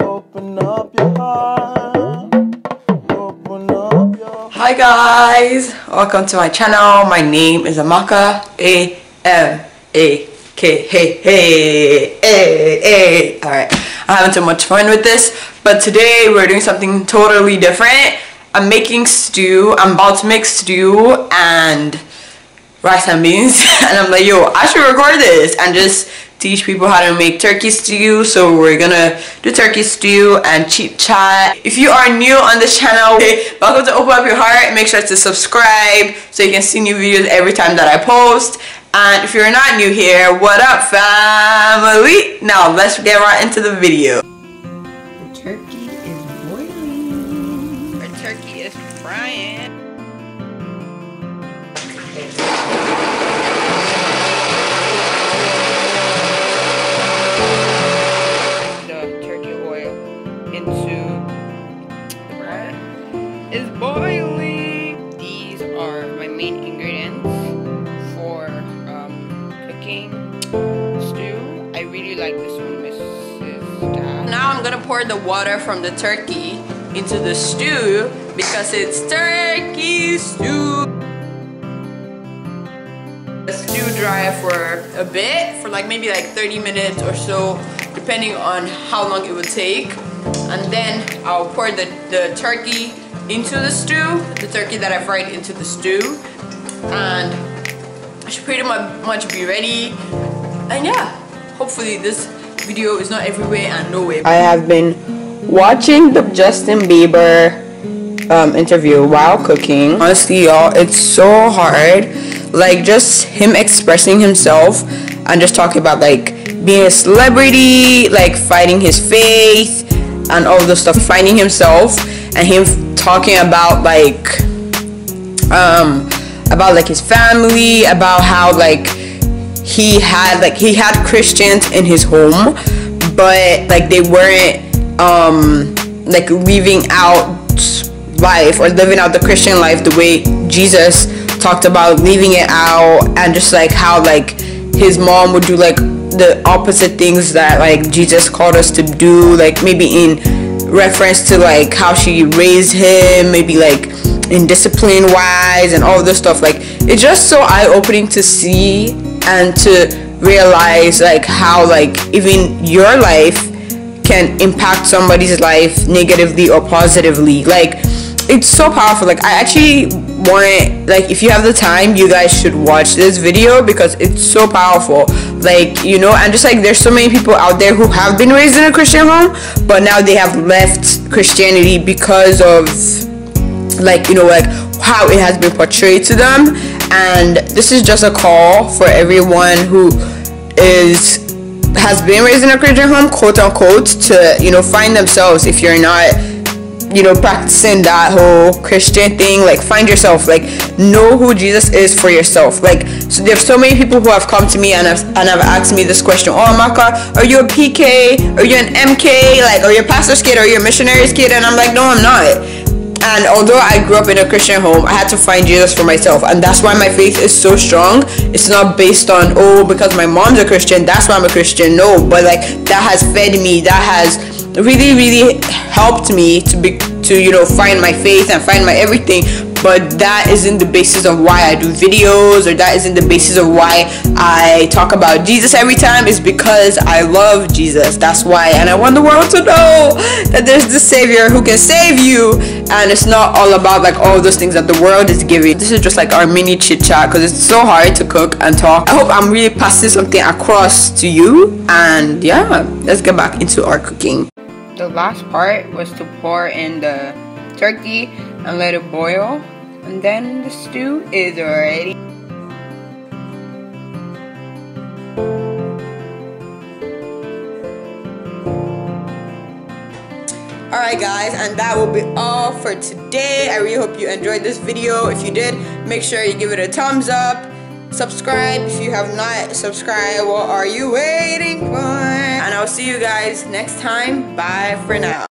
Open up your heart. Open up your Hi guys, welcome to my channel. My name is Amaka A M A K. Hey hey hey hey. All right, I'm having so much fun with this, but today we're doing something totally different. I'm making stew. I'm about to make stew and rice and beans, and I'm like, yo, I should record this and just teach people how to make turkey stew. So we're gonna do turkey stew and chit chat. If you are new on this channel welcome to open up your heart. Make sure to subscribe so you can see new videos every time that I post. And if you're not new here what up family? Now let's get right into the video. The turkey is boiling. Our turkey is frying is boiling. These are my main ingredients for um, cooking stew. I really like this one, Mrs. Dad. Now I'm gonna pour the water from the turkey into the stew because it's turkey stew. The stew dry for a bit, for like maybe like 30 minutes or so, depending on how long it would take. And then I'll pour the, the turkey into the stew, the turkey that I fried into the stew. And I should pretty much be ready. And yeah, hopefully this video is not everywhere and nowhere. I have been watching the Justin Bieber um, interview while cooking. Honestly, y'all, it's so hard. Like just him expressing himself and just talking about like being a celebrity, like fighting his faith and all the stuff, finding himself and him talking about like um about like his family, about how like he had like he had Christians in his home, but like they weren't um like leaving out life or living out the Christian life the way Jesus talked about leaving it out and just like how like his mom would do like the opposite things that like Jesus called us to do like maybe in reference to like how she raised him maybe like in discipline wise and all this stuff. Like it's just so eye-opening to see and to realize like how like even your life can impact somebody's life negatively or positively. Like it's so powerful. Like i actually want like if you have the time you guys should watch this video because it's so powerful. Like you know and just like there's so many people out there who have been raised in a christian home but now they have left christianity because of like you know like how it has been portrayed to them. And this is just a call for everyone who is has been raised in a christian home quote unquote to you know find themselves if you're not you know practicing that whole christian thing like find yourself like know who jesus is for yourself like so there's so many people who have come to me and have and have asked me this question oh maka are you a pk are you an mk like are you a pastor's kid are you a missionary's kid and i'm like no i'm not and although I grew up in a Christian home, I had to find Jesus for myself. And that's why my faith is so strong. It's not based on, oh, because my mom's a Christian, that's why I'm a Christian. No, but like that has fed me, that has really, really helped me to be to, you know, find my faith and find my everything. But that isn't the basis of why I do videos or that isn't the basis of why I talk about Jesus every time. Is because I love Jesus. That's why. And I want the world to know that there's the Savior who can save you. And it's not all about like all those things that the world is giving. This is just like our mini chit chat because it's so hard to cook and talk. I hope I'm really passing something across to you. And yeah, let's get back into our cooking. The last part was to pour in the turkey and let it boil and then the stew is ready. Alright guys, and that will be all for today. I really hope you enjoyed this video. If you did, make sure you give it a thumbs up. Subscribe if you have not subscribed. What are you waiting for? I'll see you guys next time. Bye for now.